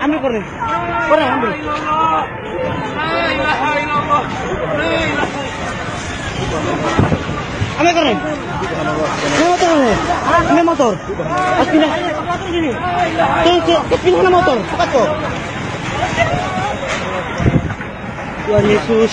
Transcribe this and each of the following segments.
ambil korang korang ambil ambil korang ini motor ini motor harus pindah pindah pindah motor Tuhan Yesus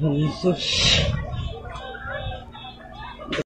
よいしょ。